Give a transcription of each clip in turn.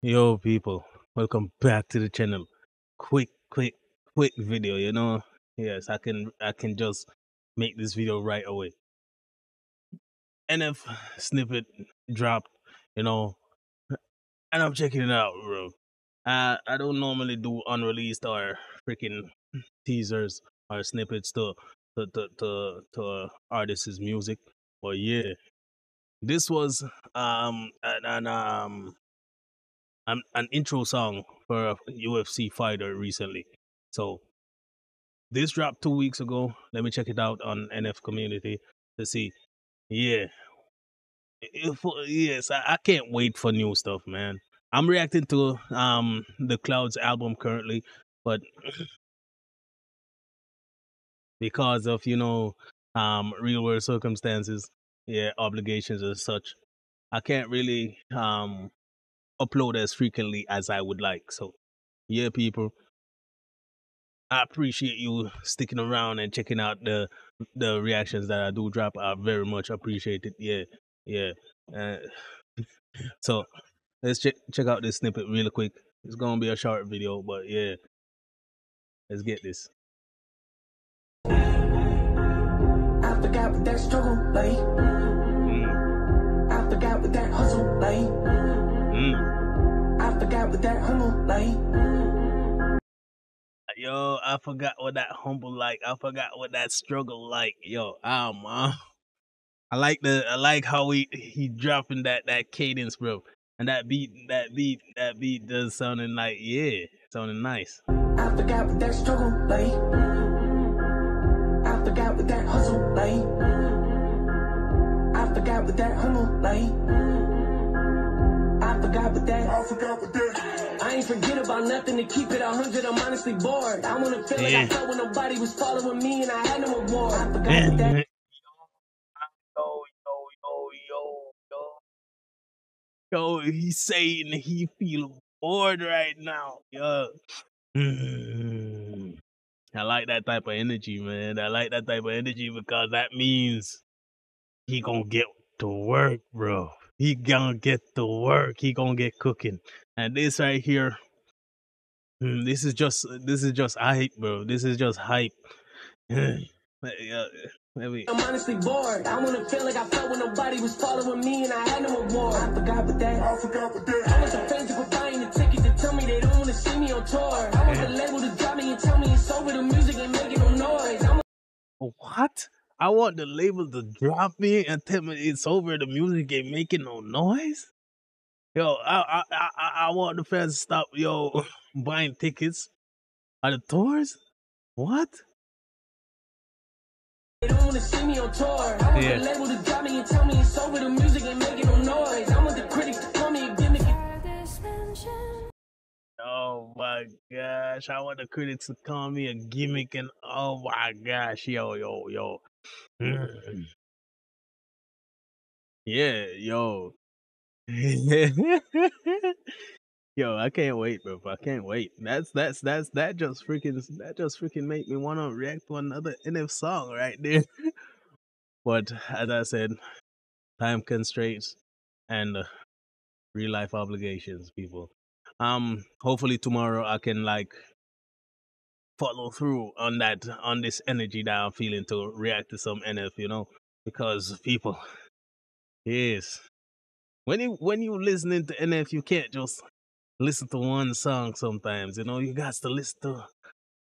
Yo, people, welcome back to the channel. Quick, quick, quick video. You know, yes, I can, I can just make this video right away. NF snippet dropped, you know, and I'm checking it out, bro. I I don't normally do unreleased or freaking teasers or snippets to to to to, to artists' music, but yeah, this was um an, an um an, an intro song for a UFC fighter recently. So this dropped two weeks ago. Let me check it out on NF Community to see. Yeah, if, yes, I, I can't wait for new stuff, man. I'm reacting to um the Clouds album currently, but because of you know um real world circumstances, yeah, obligations and such, I can't really um upload as frequently as I would like. So, yeah, people, I appreciate you sticking around and checking out the the reactions that I do drop. I very much appreciate it. Yeah, yeah. Uh, so let's check check out this snippet really quick. It's gonna be a short video, but yeah, let's get this. I forgot what that struggle like. Mm, I forgot what that hustle like. mm. Forgot what that humble like. Yo, I forgot what that humble like. I forgot what that struggle like. Yo, ah man. I like the I like how he he dropping that that cadence, bro. And that beat that beat that beat does sounding like yeah, sounding nice. I forgot what that struggle like. I forgot what that hustle like. I forgot what that humble like. I forgot what that. I forgot what that. I ain't forget about nothing to keep it a hundred. I'm honestly bored. I wanna feel like Yeah. I felt when nobody was following me and I had no reward. I forgot Man, what that. Yo, yo, yo, yo, yo. Yo, he's saying he feel bored right now. Yo. Mm. I like that type of energy, man. I like that type of energy because that means he gonna get to work, bro. He gonna get to work. He gonna get cooking. And this right here, mm, this is just this is just hype, bro. This is just hype. maybe. I'm honestly bored. I wanna feel like I felt when nobody was following me and I had no reward. I forgot what that. I forgot what that. I want the fans to quit buying the tickets and tell me they don't wanna see me on tour. I want the label to drop me and tell me it's over. The music ain't making no noise. I'm What? I want the label to drop me and tell me it's over. The music ain't making no noise. Yo, I I I, I- I want the fans to stop yo buying tickets at the tours. What? They don't wanna see me on tour. I want Yeah. the label to drop me and tell me it's over. The music ain't making no noise. I want the critics to call me a gimmick. Oh my gosh! I want the critics to call me a gimmick, and oh my gosh, yo yo yo. Mm. Yeah, yo. Yo, I can't wait, bro. I can't wait. That's that's that's that just freaking that just freaking make me want to react to another NF song right there. but as I said, time constraints and uh, real life obligations, people. Um, hopefully tomorrow I can like follow through on that on this energy that I'm feeling to react to some NF, you know, because people, yes, when you when you listening to NF, you can't just listen to one song. Sometimes, you know, you got to listen to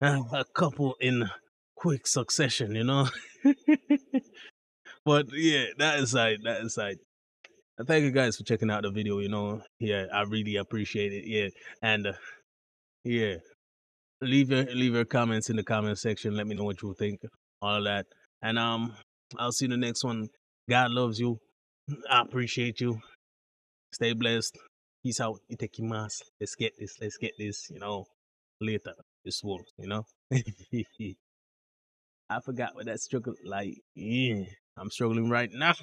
uh, a couple in quick succession, you know. but yeah, that aside, that aside. I thank you guys for checking out the video. You know, yeah, I really appreciate it. Yeah, and uh, yeah, leave your leave your comments in the comment section. Let me know what you think. All that, and um, I'll see you in the next one. God loves you. I appreciate you. Stay blessed. Peace out. Itekimas. Let's get this. Let's get this. You know, later. This will. You know. I forgot what that struggle like. Yeah, I'm struggling right now.